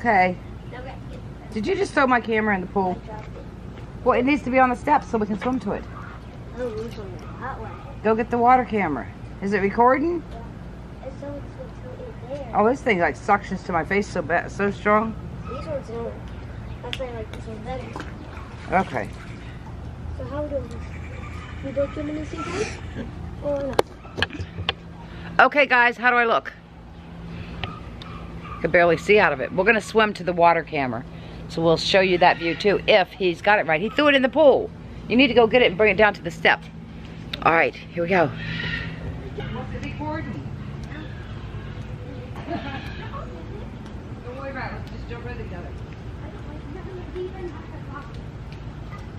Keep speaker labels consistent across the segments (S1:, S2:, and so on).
S1: Okay. Did you just throw my camera in the pool? Well, it needs to be on the steps so we can swim to it. Go get the water camera. Is it recording? Oh, this thing like suctions to my face so bad, so strong.
S2: These ones like this one better.
S1: Okay.
S2: So how do we? Jump in the? Or not?
S1: Okay, guys, how do I look? Could barely see out of it. We're gonna swim to the water camera. So we'll show you that view too, if he's got it right. He threw it in the pool. You need to go get it and bring it down to the step. All right, here we go. What's it recording? Don't worry about it, let's just jump in.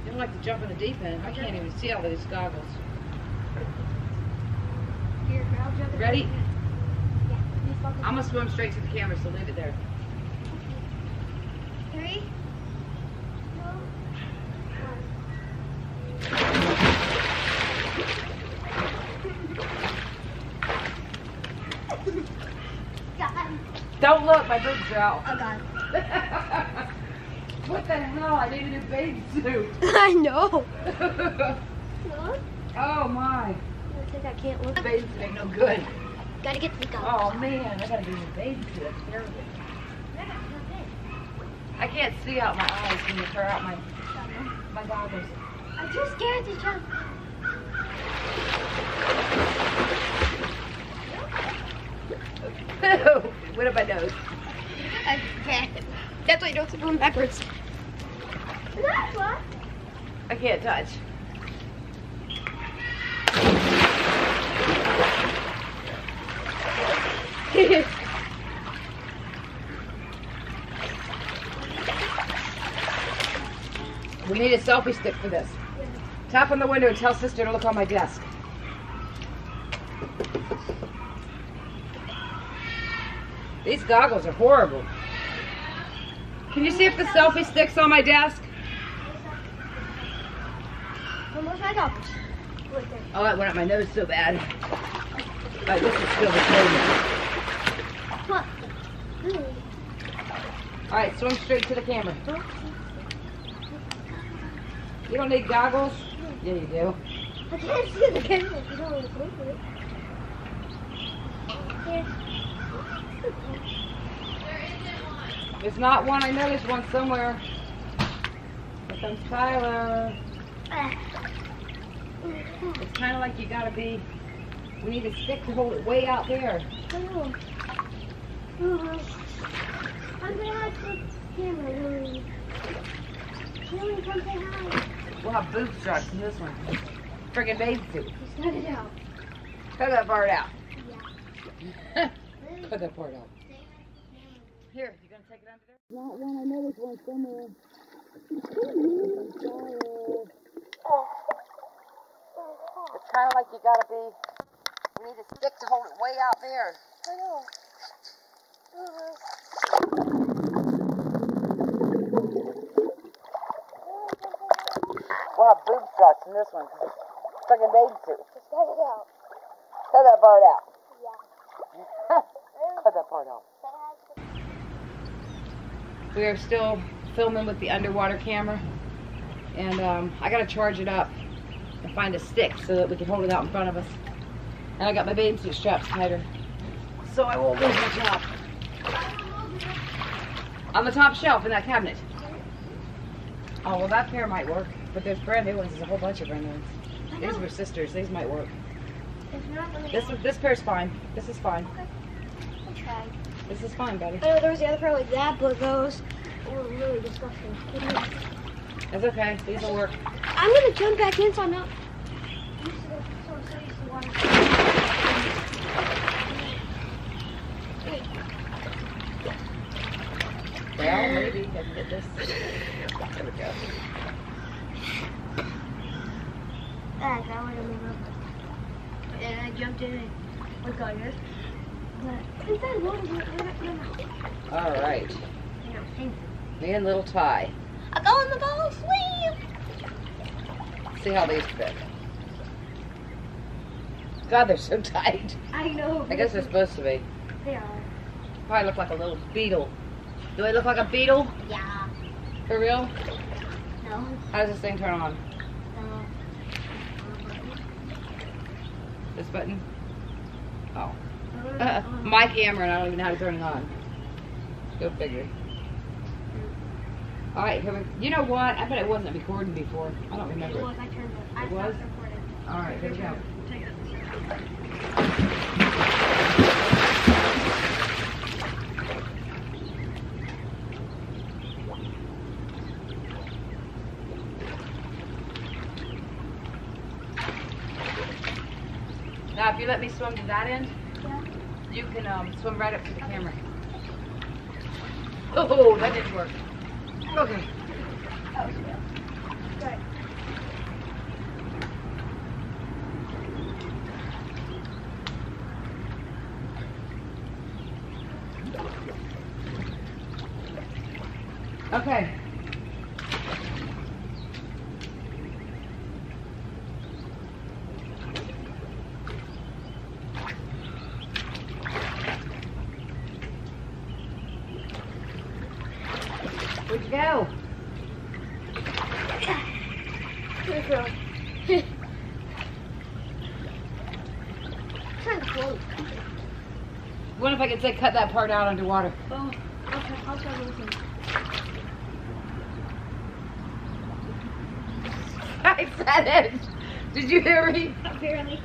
S1: You like to jump in the deep end. I can't even see out of these goggles.
S2: Here, I'll jump in.
S1: Ready? I'm gonna swim straight to the camera, so leave it there.
S2: Three. two, one. God.
S1: Don't look, my boobs are out.
S2: Oh God.
S1: what the hell? I need a new bathing suit.
S2: I know.
S1: oh my.
S2: I think I can't look.
S1: Bathing suit ain't no good.
S2: Gotta get the gun.
S1: Oh man, I gotta get a new bathing suit. That's terrible. I can't see out my eyes when you tear out my my goggles.
S2: I'm too scared to jump.
S1: what up my nose?
S2: I can't. That's why you don't swim backwards. That's what?
S1: I can't touch. we need a selfie stick for this. Tap on the window and tell sister to look on my desk. These goggles are horrible. Can you see if the selfie stick's on my desk?
S2: Where's my goggles?
S1: Oh, that went up my nose so bad. Alright, this is still the same.
S2: What? Really?
S1: Alright, swim straight to the camera. You don't need goggles? Yeah, you do.
S2: I can't see the camera if you don't want to look at it. Here.
S1: There's not one. I know there's one somewhere. Here comes Tyler. It's kind of like you gotta be. We need a stick to hold it way out there.
S2: I'm gonna have to camera, Lily. Lily, come say hi.
S1: We'll have boob straps in this one. Friggin' bathing suit.
S2: Just cut it out.
S1: Cut that part out.
S2: Yeah.
S1: Cut that part out. Here, you gonna take it under there? Not one. I know there's one somewhere. It's kind of like you gotta be. We need a stick to hold it way out there.
S2: I know.
S1: We'll have boob shots in this one. 'cause it's friggin' bathing suit.
S2: Just cut it out.
S1: Cut that part out.
S2: Yeah.
S1: Cut that part out.
S2: Say hi to
S1: We are still filming with the underwater camera. And um, I gotta charge it up and find a stick so that we can hold it out in front of us. And I got my bathing suit straps tighter. So I won't lose my job. On the top shelf in that cabinet. Oh, well that pair might work. But there's brand new ones. There's a whole bunch of brand new ones. These were sisters. These might work.
S2: If not, let me
S1: This this pair's fine. This is fine.
S2: I'll try.
S1: This is fine, buddy.
S2: I know there was the other pair like that, but those were really disgusting.
S1: It's okay. These will work.
S2: I'm gonna jump back in so I'm not. used to the- so I'm so used to water.
S1: Well, maybe I can get this. There we go.
S2: Ah, that would have been up. And I jumped in and look on yours. But inside water, no, no, no.
S1: All right.
S2: You know, same.
S1: Me and little Ty.
S2: I go in the ball sleep.
S1: See how these fit. God, they're so tight.
S2: I know.
S1: I guess they're supposed to be.
S2: they are.
S1: Probably look like a little beetle. Do I look like a beetle?
S2: Yeah.
S1: For real?
S2: No.
S1: How does this thing turn on?
S2: No.
S1: This button? Oh. Uh, my camera and I don't even know how to turn it on. Go figure. Alright, here we You know what? I bet it wasn't recording before. I don't
S2: It
S1: remember.
S2: was. I turned it. I
S1: It was?
S2: recording.
S1: Alright, here we go.
S2: Take it.
S1: Now, if you let me swim to that end,
S2: Yeah.
S1: you can um, swim right up to the camera. Oh, that didn't work. Okay.
S2: That was good. Good.
S1: Okay. Where'd you go?
S2: Good girl. Kind of cold.
S1: What if I could say cut that part out underwater?
S2: Oh, okay. I'll try to listen.
S1: I said it. Did you hear me?
S2: Apparently.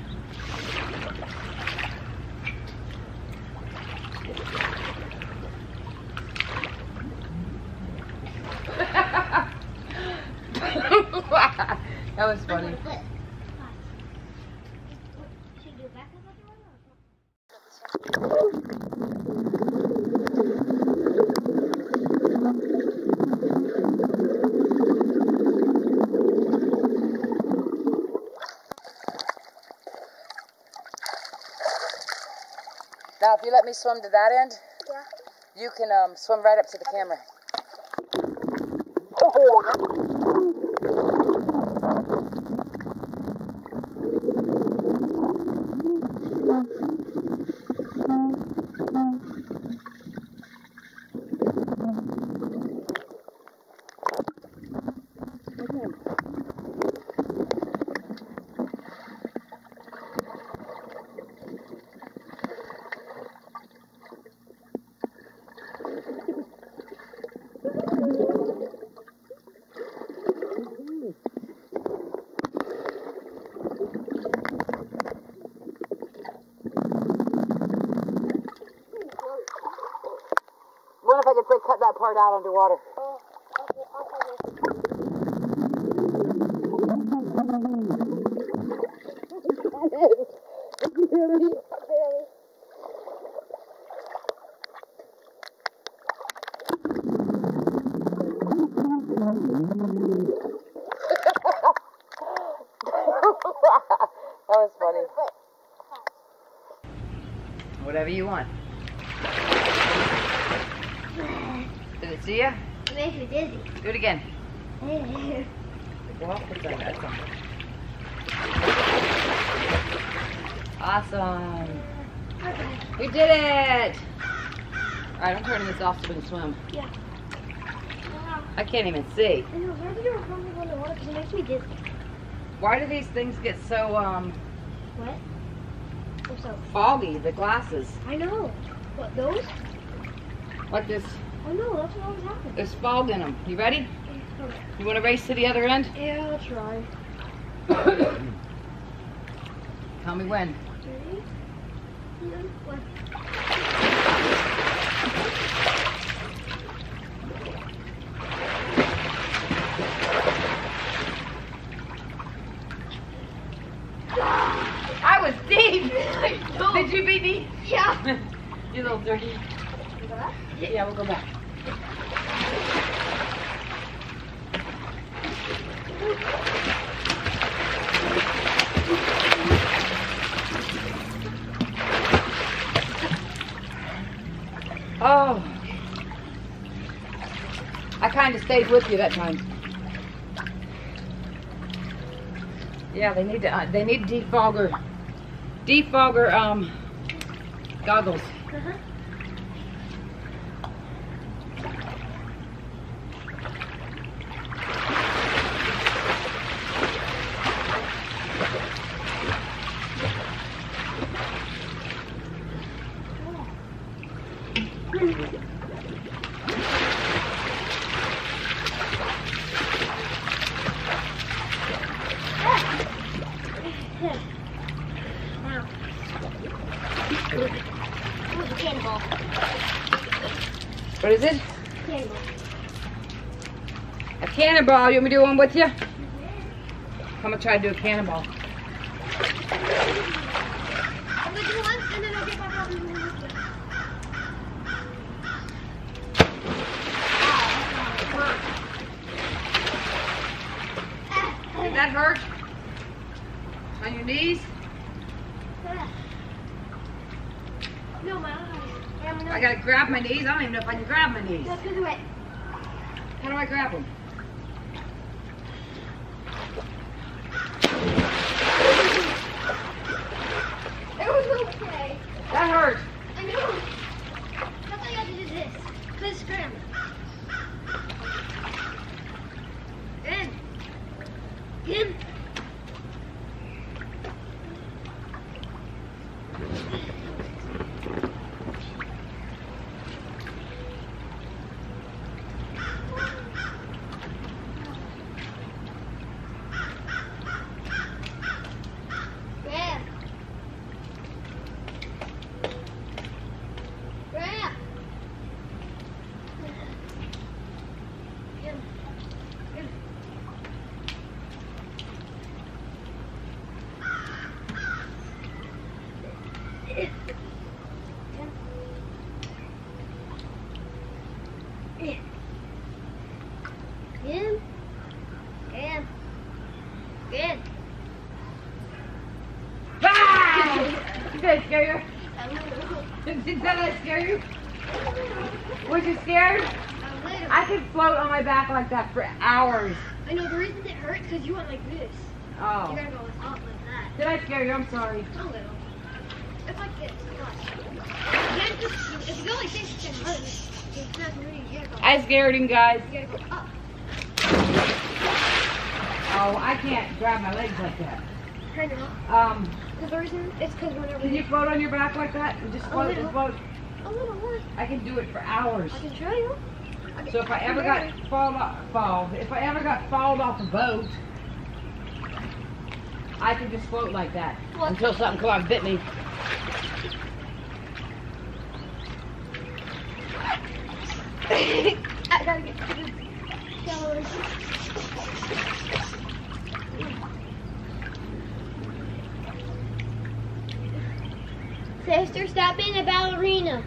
S1: that was funny.
S2: Should we do back of the one
S1: Now, if you let me swim to that end,
S2: Yeah.
S1: you can um, swim right up to the camera. What if I could say cut that part out underwater?
S2: Oh, okay. I'll try to listen. Barely.
S1: that was funny. Whatever you want. Did it see ya?
S2: It makes me dizzy.
S1: Do it again.
S2: okay.
S1: Well, it's like that. Awesome. We did it! Alright, I'm turning this off so we can swim.
S2: Yeah.
S1: I can't even see.
S2: I know, why do you remember going to water? Because it makes me dizzy.
S1: Why do these things get so um
S2: What? Up?
S1: foggy, the glasses?
S2: I know. What, those?
S1: Like this, Oh,
S2: I know, that's what always happens.
S1: there's fog in them. You ready?
S2: Okay.
S1: You want to race to the other end?
S2: Yeah, I'll try.
S1: Tell me when.
S2: Ready? One, one.
S1: I was deep! Did you beat me?
S2: Yeah.
S1: you little
S2: got?
S1: Yeah, we'll go back. Oh. I kind of stayed with you that time. Yeah, they need to. Uh, they need defogger, defogger um goggles.
S2: Uh-huh. Cannonball.
S1: A cannonball. You want me to do one with you? I'm gonna try to do a cannonball.
S2: I'm gonna do one, and then I'll get back up one.
S1: Did that hurt? On your knees?
S2: No, my eyes.
S1: I gotta grab my knees. I don't even know if I can grab my knees.
S2: That's because of it.
S1: How do I grab them?
S2: It was okay.
S1: That hurt.
S2: I know. That's why you have to do this. Because scram. Good. Good. Grab. Grab. Good. Good. Good. Good. Good.
S1: Ah! Did that scare you?
S2: A little.
S1: Did that scare you? Was you scared? I could float on my back like that for hours.
S2: I know the reason it hurts because you went like this. You
S1: Oh.
S2: gotta go up like that.
S1: Did I scare you? I'm sorry.
S2: A little. It's like this. Watch. You just, if you go like this, it's gonna hurt. It's not really. You gotta go.
S1: I scared him, guys.
S2: You gotta go up.
S1: Oh, I can't grab my legs like that.
S2: I know.
S1: Um,
S2: Because the reason it's because whenever
S1: can you float on your back like that? And just float and float?
S2: A little more,
S1: I can do it for hours.
S2: I can show you. Can-
S1: So if I ever got fall off, fall, if I ever got fouled off a boat, I could just float like that until something come out and bit me.
S2: I gotta get to shower. Sister, stop being a ballerina.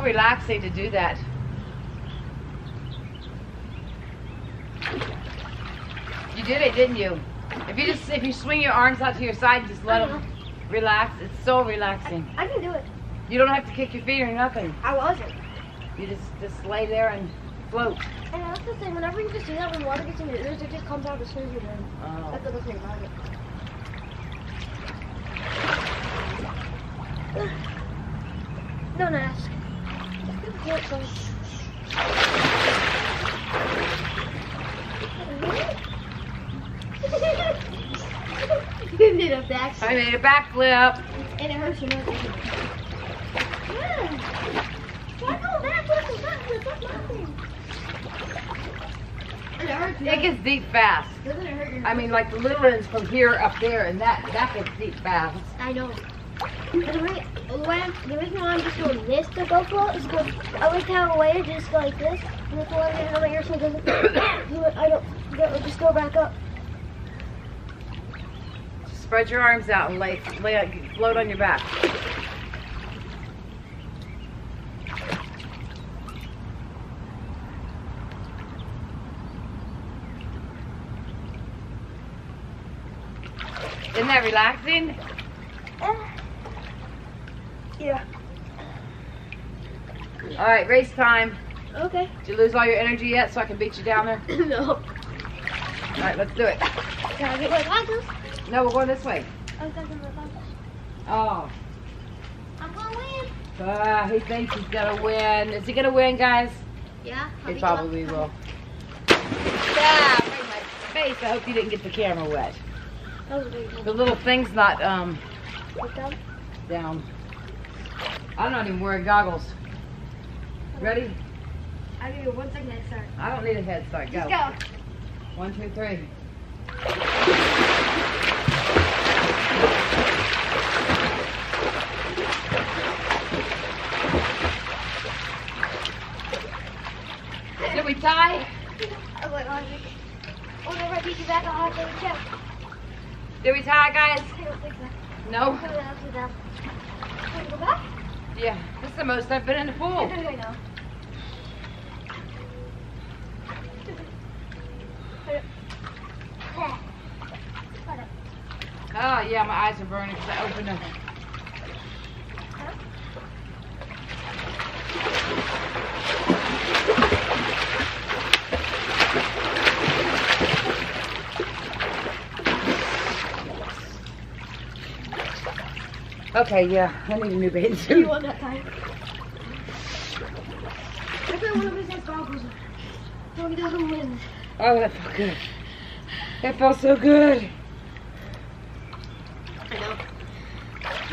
S1: So relaxing to do that. You did it, didn't you? If you just if you swing your arms out to your side and just let them uh-huh. relax, it's so relaxing.
S2: I can do it.
S1: You don't have to kick your feet or nothing.
S2: I wasn't.
S1: You just just lay there and float.
S2: And that's the thing, whenever you just do that, when water gets in your ears, it just comes out as soon as you're done.
S1: Oh.
S2: That's the best thing about it. Don't ask. Just do it, son. You did a back
S1: I made a backflip.
S2: and it hurts your nose. Yeah. Why go back? What's the back? What's nothing? It
S1: It gets deep fast.
S2: Doesn't it hurt your
S1: I mean, like the little one's from here up there, and that that gets deep fast.
S2: I know. The, way, the reason why I'm just doing this to go float is because I to have a way to just go like this. And that's I have my ear so it doesn't do it. I don't go, just go back up.
S1: Spread your arms out and lay, lay float on your back. Isn't that relaxing?
S2: Yeah.
S1: All right, race time.
S2: Okay.
S1: Did you lose all your energy yet so I can beat you down there?
S2: no.
S1: All right, let's do it.
S2: Can I get my glasses?
S1: No, we're going this way.
S2: I was gonna get my glasses.
S1: Oh,
S2: I'm gonna win.
S1: uh, he thinks he's gonna win. Is he gonna win, guys?
S2: Yeah.
S1: He probably will. Ah, right my face. I hope you didn't get the camera wet.
S2: That was a big
S1: The little thing's not um
S2: down.
S1: I'm not even wearing goggles. Ready?
S2: I give you one second to start.
S1: I don't need a head start. Go.
S2: Let's go.
S1: One, two, three. Did we tie?
S2: Oh my god. Whenever I beat you back, I'll have to check.
S1: Did we tie, guys?
S2: I don't think so.
S1: No?
S2: It up to them. Want to go back?
S1: Yeah. This is the most I've been in the pool.
S2: I know.
S1: Oh, yeah, my eyes are burning because I opened them. Okay, yeah, I need a new bathing
S2: You want that time. I one of has goggles. One doesn't win.
S1: Oh, that felt good. That felt so good.
S2: I know.
S1: Okay.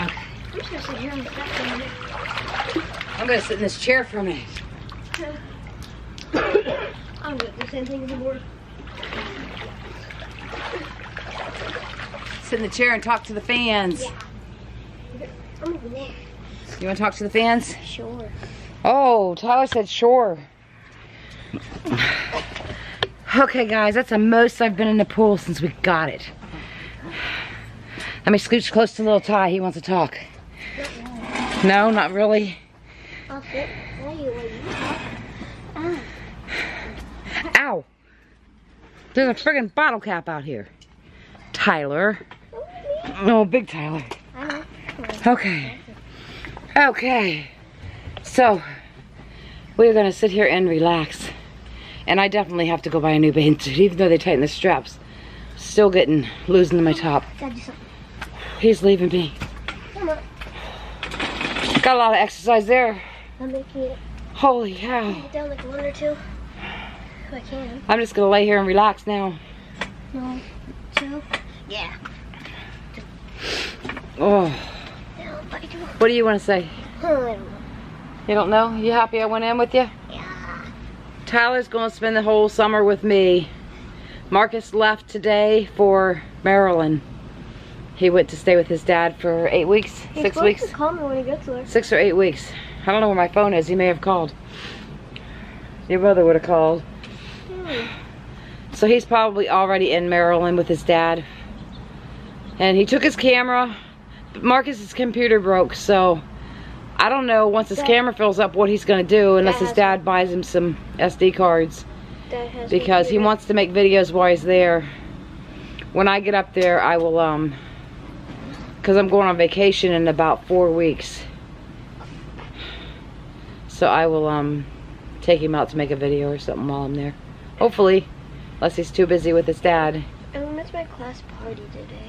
S2: I'm just gonna sit here and back for a minute.
S1: I'm gonna sit in this chair for a minute.
S2: I'm gonna do the same thing as the board.
S1: Sit in the chair and talk to the fans.
S2: Yeah. I'm gonna.
S1: You wanna talk to the fans?
S2: Sure.
S1: Oh, Tyler said sure. Okay, guys, that's the most I've been in the pool since we got it. Let me scooch close to little Ty. He wants to talk. No, not really.
S2: I'll sit. Now you when you talk. Ah.
S1: Ow. There's a friggin' bottle cap out here. Tyler. Oh, big Tyler. Okay. Okay. So, we're gonna sit here and relax. And I definitely have to go buy a new bathing suit, even though they tighten the straps. Still getting, losing my top.
S2: Gotta do something.
S1: He's leaving me. Got a lot of exercise there.
S2: I'm making it
S1: Holy cow.
S2: get down like one or two. If I can.
S1: I'm just gonna lay here and relax now.
S2: No. Two. Yeah.
S1: Oh,
S2: Now, but I do.
S1: What do you say?
S2: I don't know.
S1: You don't know? You happy I went in with you?
S2: Yeah.
S1: Tyler's gonna spend the whole summer with me. Marcus left today for Maryland. He went to stay with his dad for eight weeks,
S2: He's
S1: six weeks,
S2: to call me when he gets there.
S1: six or eight weeks. I don't know where my phone is. He may have called. Your brother would have called.
S2: Hmm.
S1: So he's probably already in Maryland with his dad. And he took his camera. Marcus's computer broke, so I don't know once his
S2: Dad-
S1: camera fills up what he's gonna do unless his dad buys him some SD cards
S2: Dad has
S1: because he wants to make videos while he's there. When I get up there, I will, um, because I'm going on vacation in about four weeks. So I will, um, take him out to make a video or something while I'm there. Hopefully, unless he's too busy with his dad.
S2: I missed my class party today.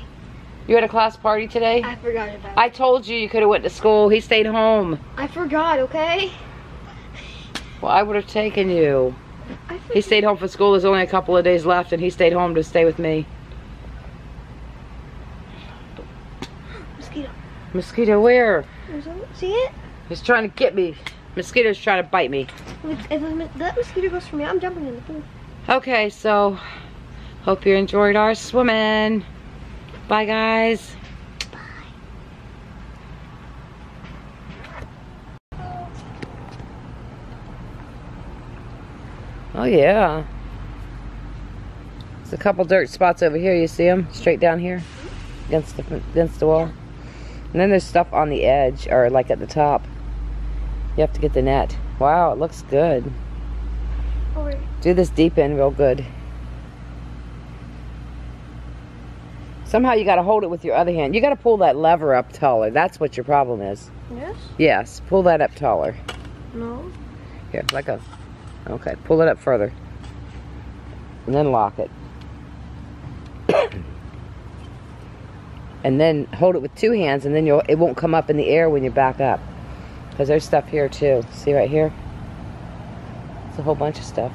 S1: You had a class party today?
S2: I forgot about it.
S1: I told you you could have went to school. He stayed home.
S2: I forgot, okay?
S1: Well, I would have taken you.
S2: I
S1: He stayed home from school. There's only a couple of days left, and he stayed home to stay with me.
S2: Mosquito.
S1: Mosquito, where?
S2: See it?
S1: He's trying to get me. Mosquito's trying to bite me.
S2: If that mosquito goes for me, I'm jumping in the pool.
S1: Okay, so hope you enjoyed our swimming. Bye, guys. Oh yeah. There's a couple dirt spots over here. You see them straight down here against the against the wall. And then there's stuff on the edge or like at the top. You have to get the net. Wow, it looks good. Do this deep end real good. Somehow you gotta hold it with your other hand. You gotta pull that lever up taller. That's what your problem is.
S2: Yes?
S1: Yes, pull that up taller.
S2: No.
S1: Here, let go. Okay, pull it up further. And then lock it. and then hold it with two hands and then you'll it won't come up in the air when you back up. Because there's stuff here too. See right here? It's a whole bunch of stuff.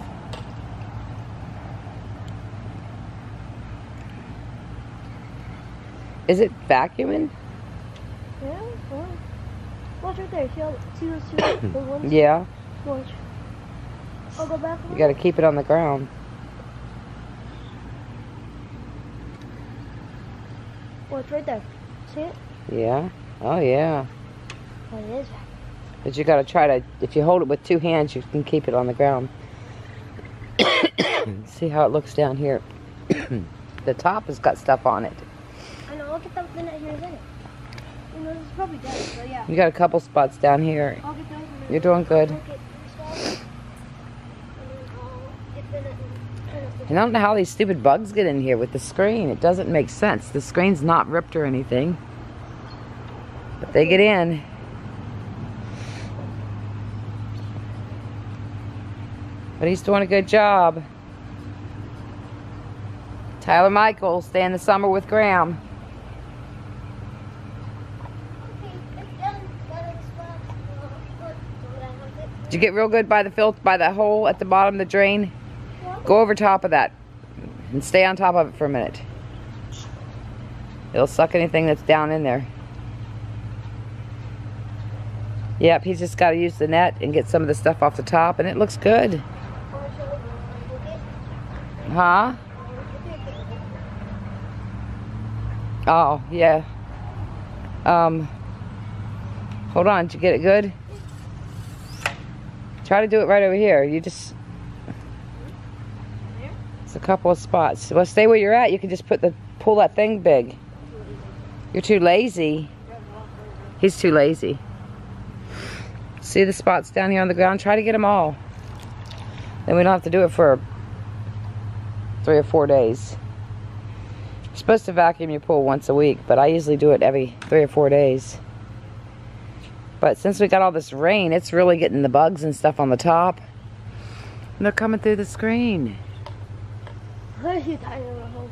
S1: Is it vacuuming?
S2: Yeah, well. Watch right there. See, all, see those two big ones?
S1: Yeah.
S2: Watch. I'll go back.
S1: You gotta keep it on the ground.
S2: Watch right there. See it?
S1: Yeah. Oh yeah.
S2: Oh, it is.
S1: But you gotta try to, if you hold it with two hands, you can keep it on the ground. See how it looks down here. the top has got stuff on it.
S2: I know. I'll get that the net here in a second. You know, probably dead, so yeah.
S1: You got a couple spots down here.
S2: I'll get those. and then
S1: You're doing good.
S2: I'll get these spots, and then uh, I'll get the net and- and
S1: And I don't know how these stupid bugs get in here with the screen. It doesn't make sense. The screen's not ripped or anything. But they get in. But he's doing a good job. Tyler Michael, stay in the summer with Graham.
S2: Okay, it's done. Got it spots. Uh, what? So would I have it?
S1: You get real good by the filth, by that hole at the bottom of the drain? Go over top of that and stay on top of it for a minute. It'll suck anything that's down in there. Yep, he's just got to use the net and get some of the stuff off the top, and it looks good. Huh? Oh, yeah. Um, hold on, did you get it good? Try to do it right over here. You just, it's a couple of spots. Well, stay where you're at. You can just put the, pull that thing big. You're too lazy. He's too lazy. See the spots down here on the ground? Try to get them all. Then we don't have to do it for three or four days. You're supposed to vacuum your pool once a week, but I usually do it every three or four days. But since we got all this rain, it's really getting the bugs and stuff on the top. And they're coming through the screen.
S2: What are you tying in a hole?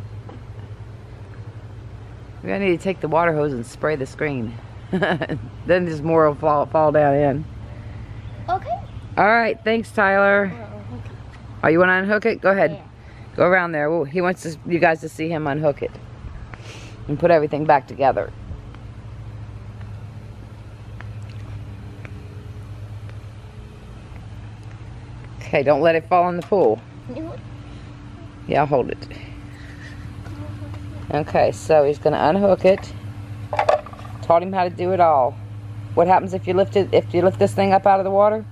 S1: We're gonna need to take the water hose and spray the screen. then just more will fall, fall down in.
S2: Okay.
S1: All right, thanks, Tyler. Oh, you want to unhook it? Go ahead.
S2: Yeah.
S1: Go around there. Ooh, he wants to, you guys to see him unhook it and put everything back together. Okay, don't let it fall in the pool. Yeah, I'll hold it. Okay, so he's gonna unhook it. Taught him how to do it all. What happens if you lift it? If you lift this thing up out of the water?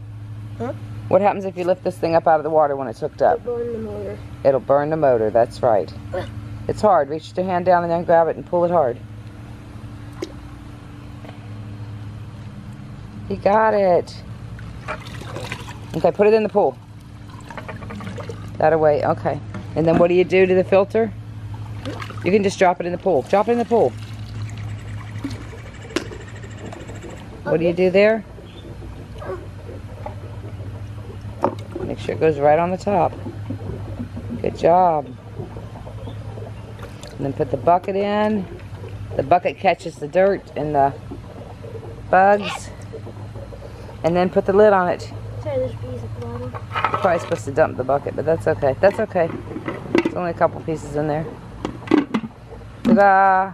S2: Huh?
S1: What happens if you lift this thing up out of the water when it's hooked up?
S2: It'll Burn the motor.
S1: It'll burn the motor. That's right. It's hard. Reach your hand down and then grab it and pull it hard. You got it. Okay, put it in the pool. That away. Okay. And then what do you do to the filter? You can just drop it in the pool. Drop it in the pool. What do you do there? Make sure it goes right on the top. Good job. And then put the bucket in. The bucket catches the dirt and the bugs. And then put the lid on it.
S2: Sorry, there's bees at the bottom.
S1: You're probably supposed to dump the bucket, but that's okay. That's okay. There's only a couple pieces in there. Ta-da!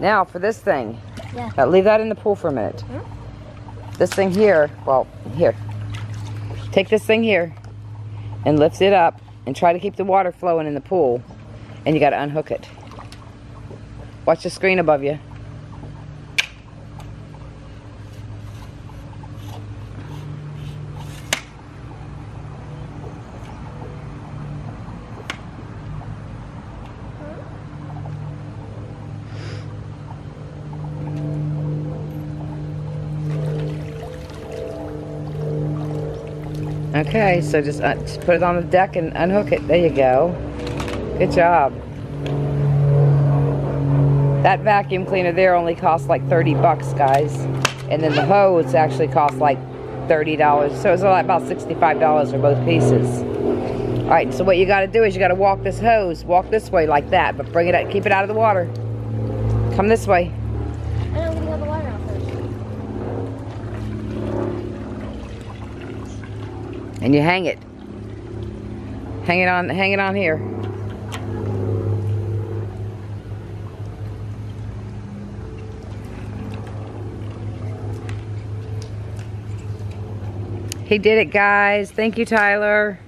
S1: Now for this thing.
S2: Yeah.
S1: Uh, leave that in the pool for a minute. This thing here, well, here. Take this thing here and lift it up and try to keep the water flowing in the pool. And you got to unhook it. Watch the screen above you. Okay, so just, uh, just put it on the deck and unhook it. There you go. Good job. That vacuum cleaner there only costs like 30 bucks, guys. And then the hose actually costs like $30. So it's about $65 for both pieces. All right, so what you gotta do is you gotta walk this hose, walk this way like that, but bring it out, keep it out of the water. Come this way.
S2: I know I'm getting all the water out first.
S1: And you hang it. Hang it on, hang it on here. He did it, guys. Thank you, Tyler.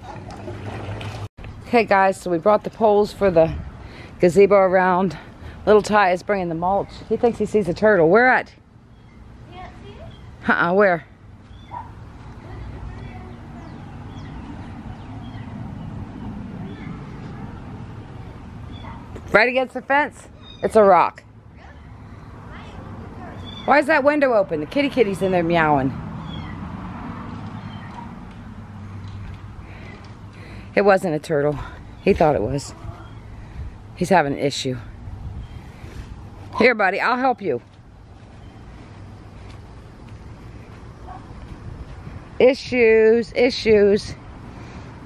S1: Okay, guys, so we brought the poles for the gazebo around. Little Ty is bringing the mulch. He thinks he sees a turtle. Where at? Uh-uh, where? Right against the fence? It's a rock. Why is that window open? The kitty kitty's in there meowing. It wasn't a turtle. He thought it was. He's having an issue. Here, buddy, I'll help you. Issues, issues.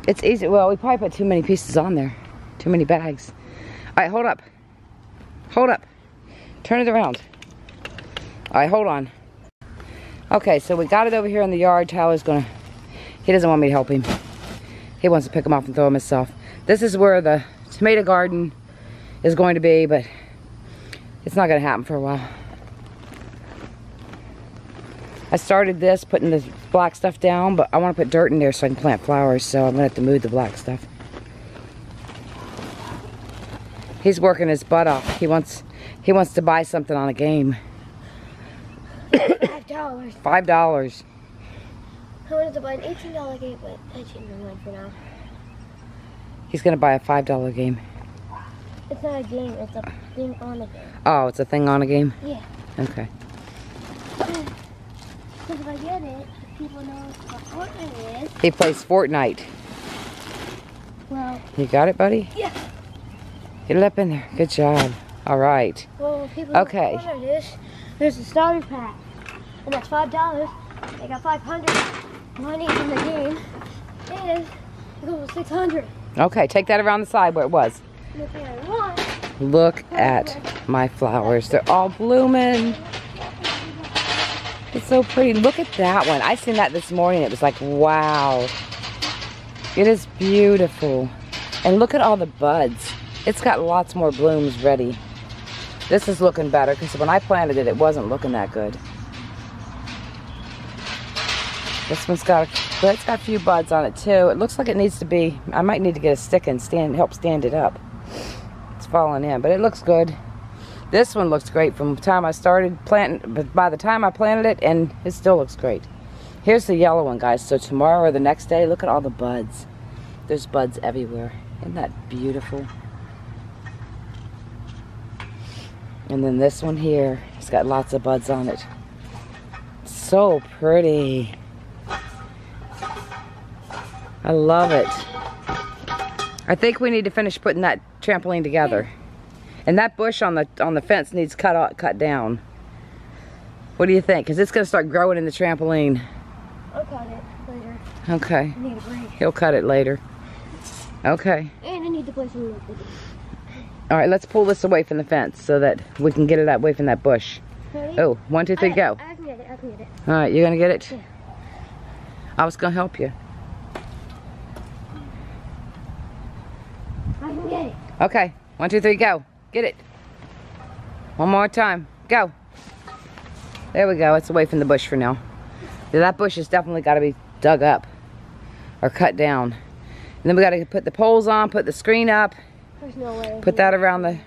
S1: It's easy. Well, we probably put too many pieces on there. Too many bags. All right, hold up. Hold up. Turn it around. All right, hold on. Okay, so we got it over here in the yard. Tyler's gonna, he doesn't want me to help him. He wants to pick them off and throw them himself. This is where the tomato garden is going to be, but it's not gonna happen for a while. I started this, putting the black stuff down, but I want to put dirt in there so I can plant flowers, so I'm to have to move the black stuff. He's working his butt off. He wants he wants to buy something on a game.
S2: Five dollars.
S1: Five dollars.
S2: I wanted to buy an eighteen dollar game, but I changed my mind for now.
S1: He's gonna buy a five dollar game.
S2: It's not a game, it's a thing on a game.
S1: Oh, it's a thing on a game?
S2: Yeah.
S1: Okay.
S2: Because if I get it, people know what Fortnite is.
S1: He plays Fortnite.
S2: Well,
S1: You got it, buddy?
S2: Yeah.
S1: Get it up in there. Good job. All right.
S2: well,
S1: Okay.
S2: know what Fortnite is. There's a starter pack, and that's five dollars. They got five hundred money in the game, and it goes six hundred.
S1: Okay, take that around the side where it was.
S2: Look at one.
S1: Look at my flowers. They're all blooming. It's so pretty. Look at that one. I seen that this morning. It was like, wow. It is beautiful. And look at all the buds. It's got lots more blooms ready. This is looking better because when I planted it, it wasn't looking that good. This one's got, but it's got a few buds on it too. It looks like it needs to be, I might need to get a stick and stand, help stand it up. It's falling in, but it looks good. This one looks great from the time I started planting, but by the time I planted it, and it still looks great. Here's the yellow one, guys. So tomorrow or the next day, look at all the buds. There's buds everywhere. Isn't that beautiful? And then this one here, it's got lots of buds on it. So pretty. I love it. I think we need to finish putting that trampoline together. And that bush on the on the fence needs cut out, cut down. What do you think? Because it's going to start growing in the trampoline.
S2: I'll cut it later.
S1: Okay.
S2: I need a break.
S1: He'll cut it later. Okay.
S2: And I need to play some.
S1: All right, let's pull this away from the fence so that we can get it away from that bush.
S2: Ready?
S1: Oh, one, two, three,
S2: I,
S1: go.
S2: I can get it. I can get it.
S1: All right, you're going to get it?
S2: Yeah.
S1: I was going to help you.
S2: I can get it.
S1: Okay, one, two, three, go. Get it. One more time. Go. There we go. It's away from the bush for now. Yeah, That bush has definitely got to be dug up or cut down. And then we got to put the poles on, put the screen up,
S2: There's no way.
S1: put that around the...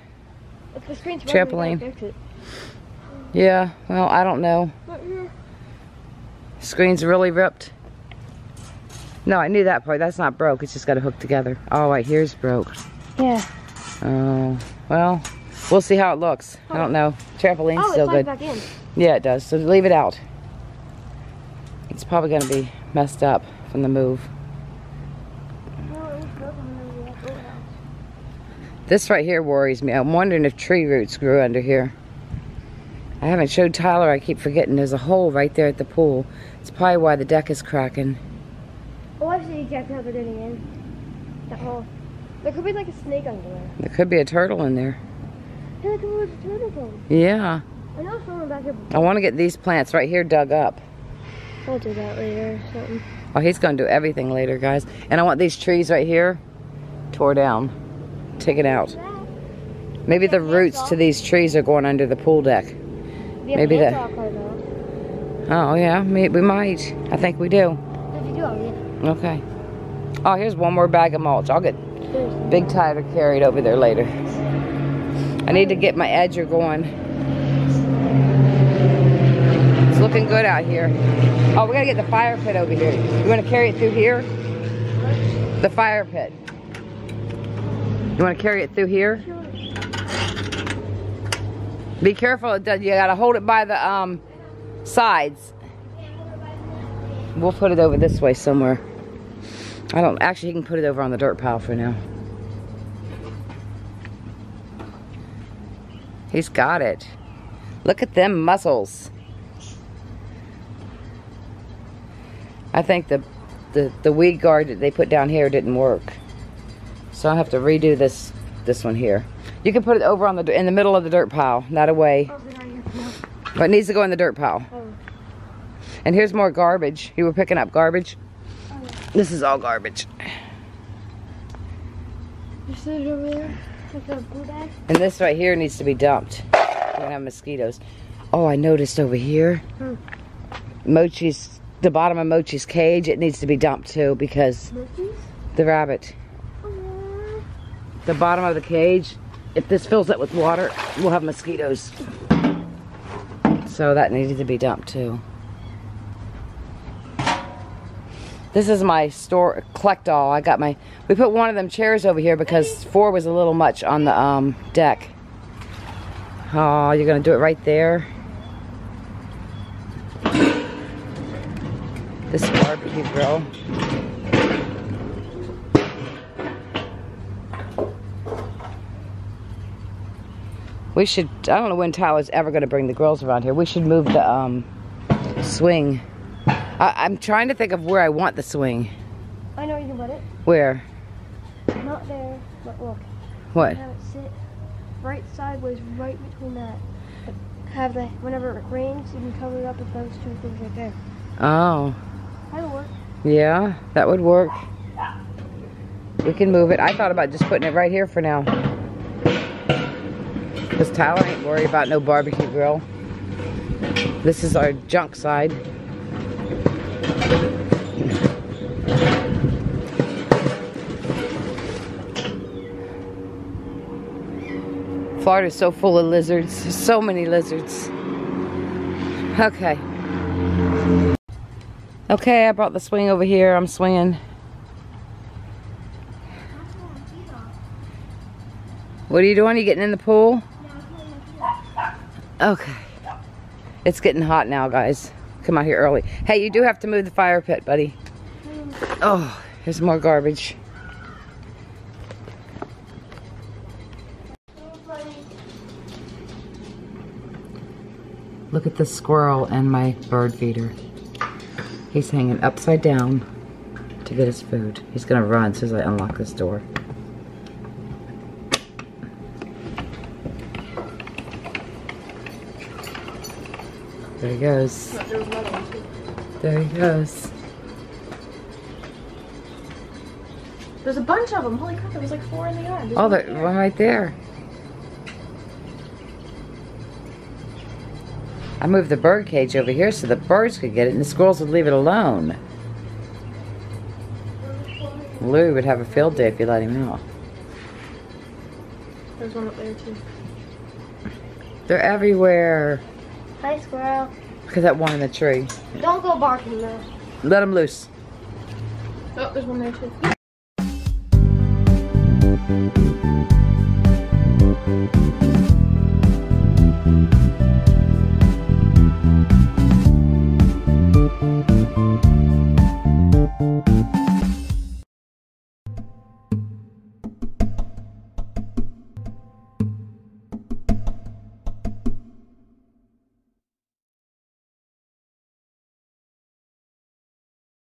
S2: If the screen's
S1: trampoline.
S2: broken, we gotta fix it.
S1: Yeah, well, I don't know. Screen's really ripped. No, I knew that part. That's not broke. It's just got to hook together. Oh, wait, here's broke.
S2: Yeah.
S1: Oh, well, we'll see how it looks. I don't know. Trampoline's
S2: Oh,
S1: still good.
S2: back in.
S1: Yeah, it does. So leave it out. It's probably going to be messed up from the move.
S2: No, it was broken when we left the house.
S1: This right here worries me. I'm wondering if tree roots grew under here. I haven't showed Tyler. I keep forgetting there's a hole right there at the pool. It's probably why the deck is cracking.
S2: Oh, I see exactly how they're getting in. That hole. There could be like a snake under there.
S1: There could be a turtle in there.
S2: Hey, look at where the turtle.
S1: Yeah.
S2: I know someone back here.
S1: I want to get these plants right here dug up.
S2: I'll do that later or something.
S1: Oh, he's going to do everything later, guys. And I want these trees right here tore down. Taken out. Maybe the roots to these trees are going under the pool deck. Maybe that- Oh, yeah, we might. I think we do.
S2: If you do, I'll get
S1: Okay. Oh, here's one more bag of mulch. I'll get. Big Tyler carried over there later. I need to get my edger going. It's looking good out here. Oh, we gotta get the fire pit over here. You wanna carry it through here? The fire pit. You wanna carry it through here? Be careful, you gotta hold it by the um, sides. We'll put it over this way somewhere. I don't, actually he can put it over on the dirt pile for now. He's got it. Look at them muscles. I think the, the, the weed guard that they put down here didn't work. So I have to redo this, this one here. You can put it over on the, in the middle of the dirt pile, not away.
S2: Oh, good idea. No.
S1: But it needs to go in the dirt pile.
S2: Oh.
S1: And here's more garbage. You were picking up garbage?
S2: Oh, yeah.
S1: This is all garbage.
S2: You sit over there with the blue bag.
S1: And this right here needs to be dumped. We're gonna have mosquitoes. Oh, I noticed over here,
S2: Hmm.
S1: Mochi's, the bottom of Mochi's cage, it needs to be dumped too because the rabbit. The bottom of the cage, if this fills up with water, we'll have mosquitoes. So that needed to be dumped too. This is my store collect all. I got my we put one of them chairs over here because four was a little much on the um deck. Oh, you're gonna do it right there. This barbecue grill. We should, I don't know when Tyler's ever gonna bring the girls around here. We should move the um swing. I, I'm trying to think of where I want the swing.
S2: I know you can put it.
S1: Where?
S2: Not there, but look.
S1: What?
S2: Have it sit right sideways, right between that. But have the whenever it rains, you can cover it up with those two things right there.
S1: Oh.
S2: That'll work.
S1: Yeah, that would work. We can move it. I thought about just putting it right here for now. Because Tyler ain't worried about no barbecue grill. This is our junk side. Florida's so full of lizards. So many lizards. Okay. Okay, I brought the swing over here. I'm swinging. What are you doing? Are you getting in the pool? Okay. It's getting hot now, guys. Come out here early. Hey, you do have to move the fire pit, buddy. Oh, here's more garbage. Look at the squirrel and my bird feeder. He's hanging upside down to get his food. He's gonna run as soon as I unlock this door. There he goes. There he goes.
S2: There's a bunch of them. Holy crap, there was like four in the yard. There's
S1: Oh,
S2: one
S1: there,
S2: there.
S1: one right there. I moved the bird cage over here so the birds could get it and the squirrels would leave it alone. Louie would have a field day if you let him out.
S2: There's one up there too.
S1: They're everywhere.
S2: Hey, squirrel.
S1: Look at that one in the tree.
S2: Don't go barking, though.
S1: Let him loose.
S2: Oh, there's one there, too.